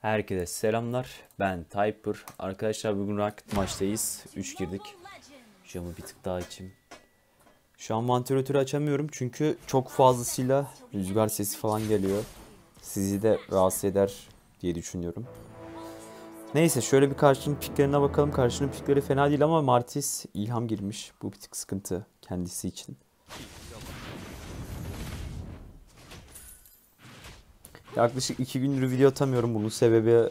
Herkese selamlar. Ben Typer. Arkadaşlar bugün Rocket maçtayız. 3 girdik. Camı bir tık daha açayım. Şu an vantilatörü açamıyorum çünkü çok fazlasıyla rüzgar sesi falan geliyor. Sizi de rahatsız eder diye düşünüyorum. Neyse şöyle bir karşının piklerine bakalım. Karşının pikleri fena değil ama Martis ilham girmiş. Bu bir tık sıkıntı kendisi için. Yaklaşık iki gündür video atamıyorum. Bunun sebebi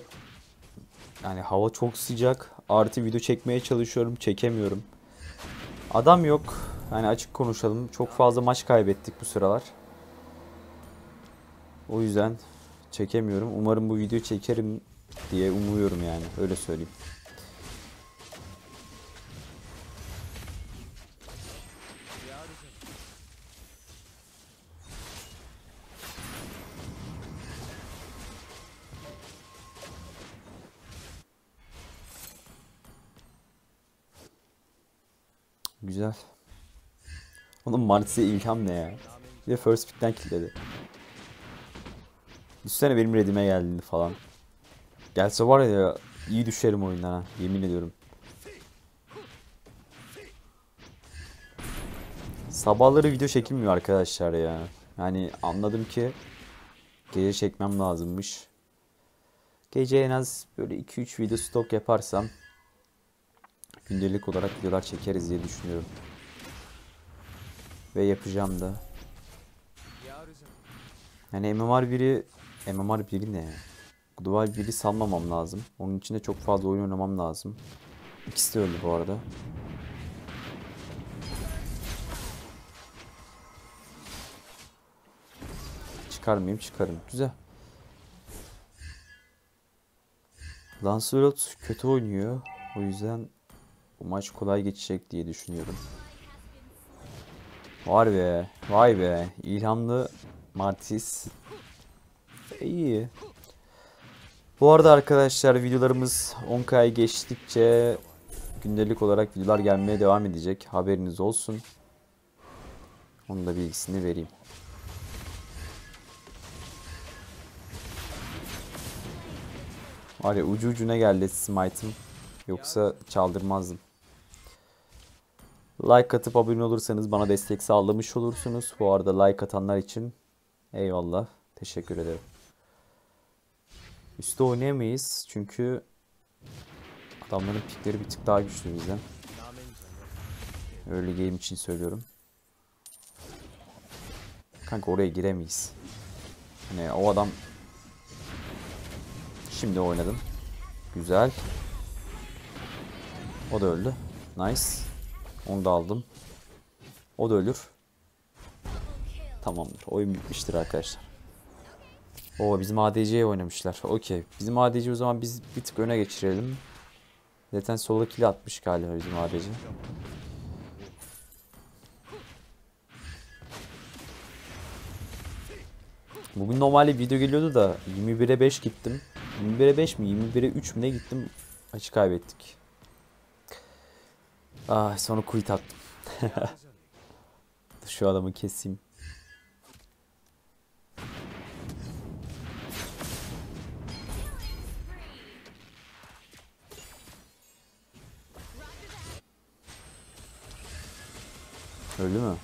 yani hava çok sıcak. Artı video çekmeye çalışıyorum. Çekemiyorum. Adam yok. Yani açık konuşalım. Çok fazla maç kaybettik bu sıralar. O yüzden çekemiyorum. Umarım bu video çekerim diye umuyorum yani. Öyle söyleyeyim. Güzel. Onun Martis'e ilham ne ya? Bir de first pick'ten killedi. Düşünsene benim redime geldiğini falan. Gelse var ya iyi düşerim oyundan ha. Yemin ediyorum. Sabahları video çekilmiyor arkadaşlar ya. Yani anladım ki gece çekmem lazımmış. Gece en az böyle 2-3 video stok yaparsam gündelik olarak videolar çekeriz diye düşünüyorum. Ve yapacağım da. Yani MMR biri MMR biri ne? Duval biri salmamam lazım. Onun için de çok fazla oyun oynamam lazım. İkisi de öldü bu arada. Çıkar? Çıkarım. Güzel. Lancelot kötü oynuyor. O yüzden bu maç kolay geçecek diye düşünüyorum. Var be. Vay be. İlhamlı Martis. İyi. Bu arada arkadaşlar videolarımız 10K'yı geçtikçe gündelik olarak videolar gelmeye devam edecek. Haberiniz olsun. Onun da bilgisini vereyim. Var ya ucu ucuna geldi smite'ım. Yoksa çaldırmazdım. Like atıp abone olursanız bana destek sağlamış olursunuz. Bu arada like atanlar için eyvallah. Teşekkür ederim. Üste oynayamayız çünkü adamların pikleri bir tık daha güçlü bizden. Early game için söylüyorum. Kanka oraya giremeyiz. Hani o adam Şimdi oynadım. Güzel. O da öldü. Nice. Onu da aldım. O da ölür. Tamamdır. Oyun bitmiştir arkadaşlar. O bizim ADC'ye oynamışlar. Okey. Bizim ADC o zaman biz bir tık öne geçirelim. Zaten sola kill atmış galiba bizim ADC. Bugün normalde video geliyordu da 21'e 5 gittim. 21'e 5 mi 21'e 3 mü ne gittim. Açı kaybettik. Ah sonra quit attım. Şu adamı keseyim. Öldü mü?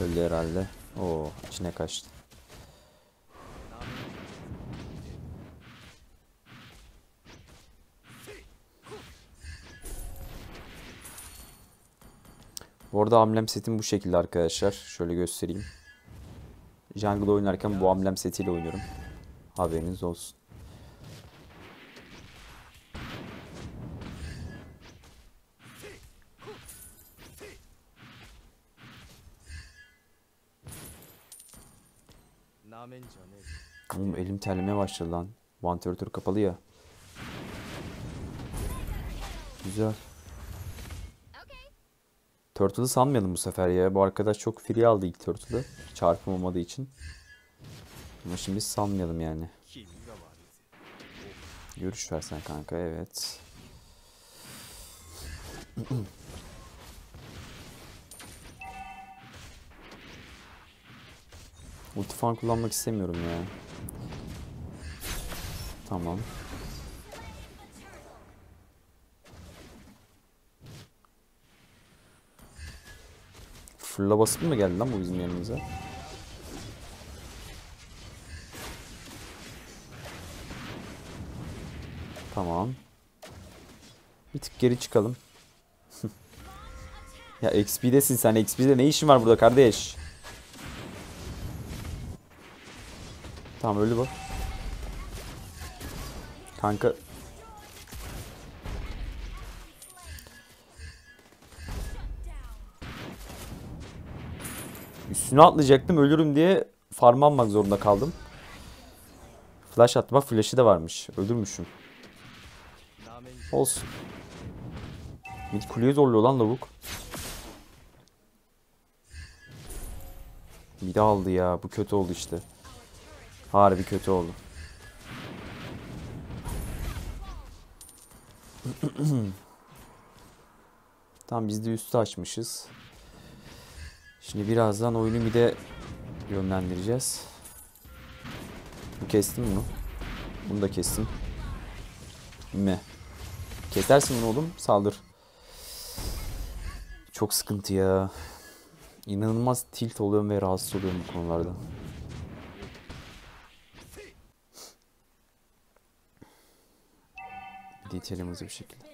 Öldü herhalde. Oo içine kaçtı. Bu arada amblem setim bu şekilde arkadaşlar. Şöyle göstereyim. Jungle oynarken bu amblem setiyle oynuyorum. Haberiniz olsun. Oğlum elim terlemeye başladı lan. Vantilatör kapalı ya. Güzel. Turtle'ı sanmayalım bu sefer ya. Bu arkadaş çok free aldı ilk Turtle'ı. Çarpım olmadığı için. Ama şimdi sanmayalım yani. Görüş versen kanka evet. Ulti falan kullanmak istemiyorum ya. Tamam. Fırla basıp mı geldi lan bu bizim yanımıza? Tamam. Bir tık geri çıkalım. ya XP'desin sen. XP'de ne işin var burada kardeş? Tamam öldü bu. Kanka. Üstüne atlayacaktım ölürüm diye farm almak zorunda kaldım. Flash attı bak flash'ı da varmış. Öldürmüşüm. Olsun. Mid kuleye zorluyor lan lavuk. Mid aldı ya. Bu kötü oldu işte. Harbi kötü oldu. Tam biz de üstü açmışız. Şimdi birazdan oyunu bir de yönlendireceğiz. Bu kestim bunu. Bunu da kestim. Mi? Kesersin bunu oğlum. Saldır. Çok sıkıntı ya. İnanılmaz tilt oluyorum ve rahatsız oluyorum bu konularda. Detailim hızlı bir şekilde.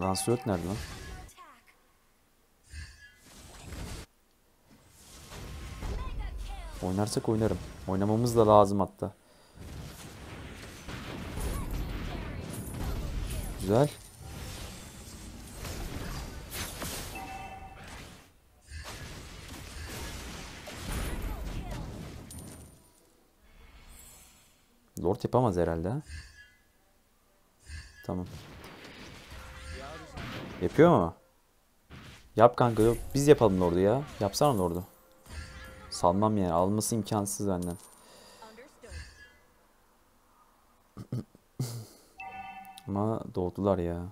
Lancelot nerede lan? Oynarsak oynarım. Oynamamız da lazım hatta. Güzel. Lord yapamaz herhalde ha. Tamam. Yapıyor mu? Yap kanka yok. Biz yapalım Lord'u ya. Yapsana Lord'u. Salmam yani. Alması imkansız benden. Ama doğdular ya.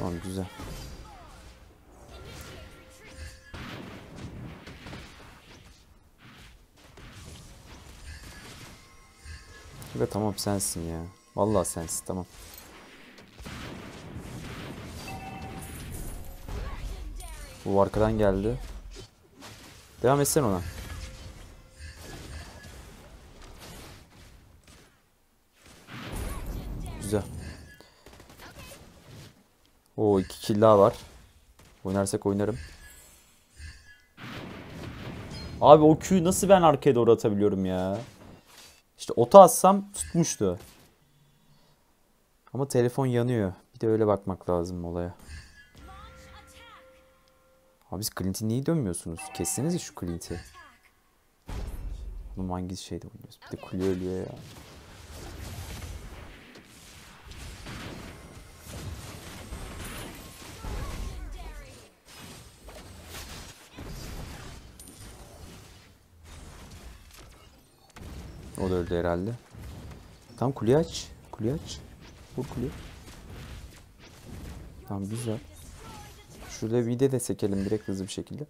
Tamam güzel. Ve tamam sensin ya. Vallahi sensin tamam. Bu arkadan geldi. Devam etsen ona. Güzel. O iki kill daha var. Oynarsak oynarım. Abi o Q'yu nasıl ben arkaya doğru atabiliyorum ya? İşte ota atsam tutmuştu. Ama telefon yanıyor. Bir de öyle bakmak lazım olaya. Abi siz Clint'i niye dönmüyorsunuz? Kessenize şu Clint'i. Oğlum hangi şeyde oynuyoruz? Bir de kule ölüyor ya. O da öldü herhalde. Tam kuleyi aç. Kuleyi aç. Vur kuleyi. Tamam güzel. Şurada vide de sekelim direkt hızlı bir şekilde.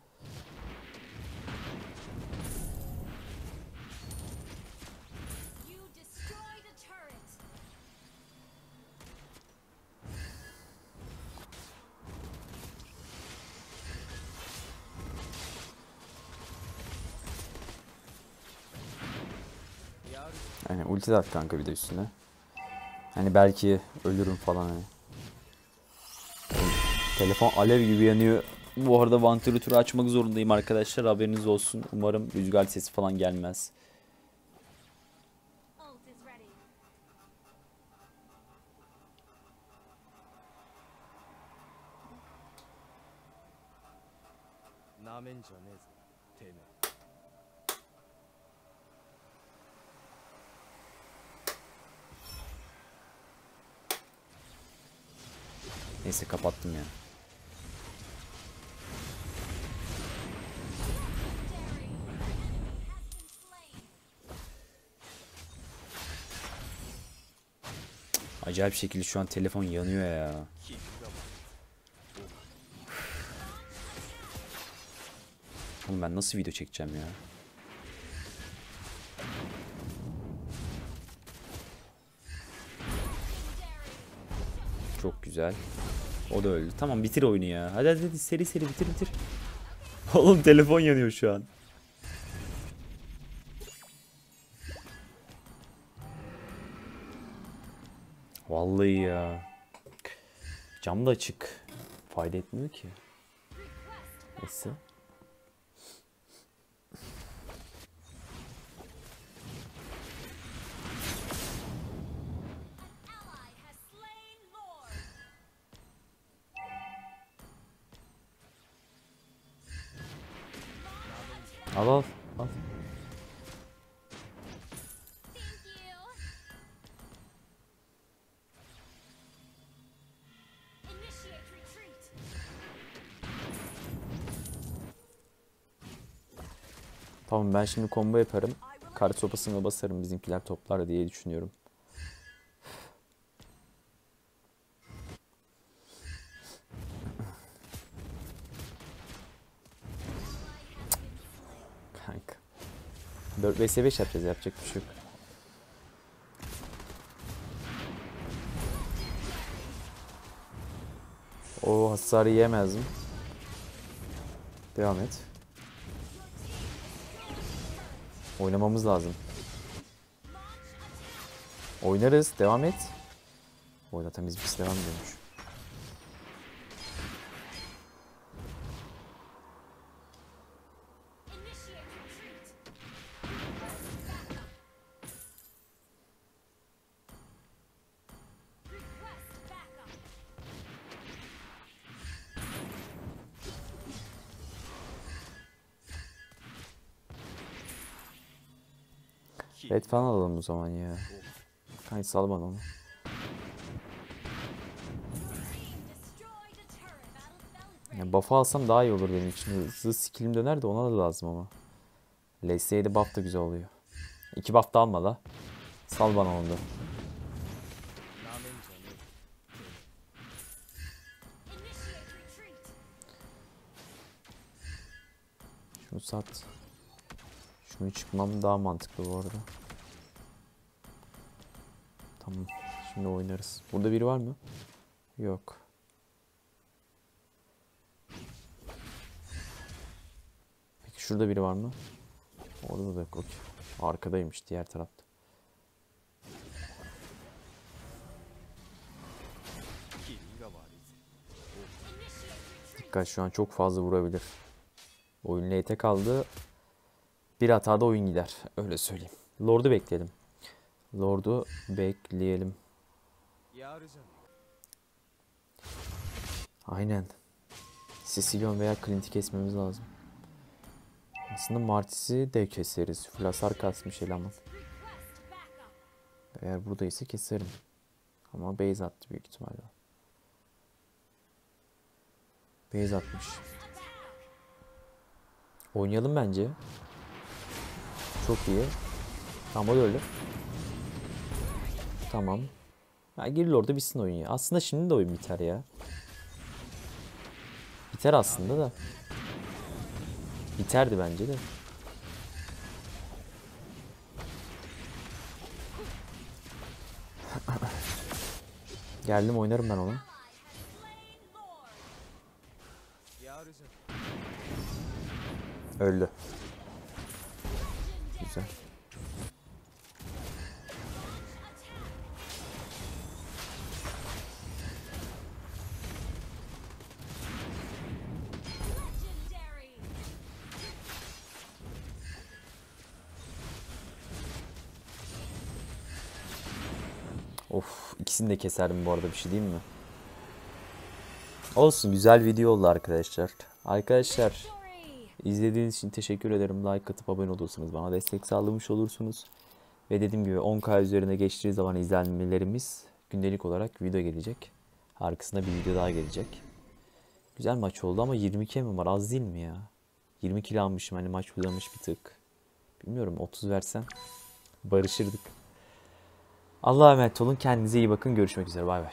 Ulti de kanka bir de üstüne. Hani belki ölürüm falan hani. Telefon alev gibi yanıyor. Bu arada vantilatörü açmak zorundayım arkadaşlar. Haberiniz olsun. Umarım rüzgar sesi falan gelmez. Ult Neyse kapattım ya. Acayip şekilde şu an telefon yanıyor ya. Oğlum ben nasıl video çekeceğim ya? Çok güzel. O da öldü. Tamam bitir oyunu ya. Hadi hadi, hadi seri seri bitir bitir. Oğlum telefon yanıyor şu an. Vallahi ya. Cam da açık. Fayda etmiyor ki. Neyse. Al al. al. Tamam ben şimdi combo yaparım. Kart sopasını basarım bizimkiler toplar diye düşünüyorum. Kanka. 4 vs 5 yapacağız yapacak bir şey yok. O hasarı yiyemezdim. Devam et. Oynamamız lazım. Oynarız. Devam et. Oynatan biz biz devam ediyormuş. Red falan alalım o zaman ya. Kanka sal bana onu. Destroyed a turret. Battle fell Ya buff'ı alsam daha iyi olur benim için. Hızlı skill'im döner de ona da lazım ama. LC'de buff da güzel oluyor. İki buff da alma la. Sal bana onu da. Şunu sat. Şunu çıkmam daha mantıklı bu arada. Tamam. Şimdi oynarız. Burada biri var mı? Yok. Peki şurada biri var mı? Orada da yok. Arkadaymış diğer tarafta. Dikkat şu an çok fazla vurabilir. Oyun late kaldı. Bir hatada oyun gider. Öyle söyleyeyim. Lord'u bekleyelim. Lord'u bekleyelim. Aynen. Sicilyon veya Clint'i kesmemiz lazım. Aslında Martis'i de keseriz. Flasar kasmış eleman. Eğer buradaysa keserim. Ama base attı büyük ihtimalle. Base atmış. Oynayalım bence. Çok iyi. Tamam o da öyle. Tamam. Ha, gir orada bitsin oyun ya. Aslında şimdi de oyun biter ya. Biter aslında da. Biterdi bence de. Geldim oynarım ben Lord. Öldü. Güzel. Of ikisini de keserdim bu arada bir şey diyeyim mi? Olsun güzel video oldu arkadaşlar. Arkadaşlar. İzlediğiniz için teşekkür ederim. Like atıp abone olursunuz. Bana destek sağlamış olursunuz. Ve dediğim gibi 10k üzerine geçtiği zaman izlenmelerimiz gündelik olarak video gelecek. Arkasında bir video daha gelecek. Güzel maç oldu ama 22 mi var? Az değil mi ya? 20 kilo almışım hani maç uzamış bir tık. Bilmiyorum 30 versen barışırdık. Allah'a emanet olun. Kendinize iyi bakın. Görüşmek üzere. Bay bay.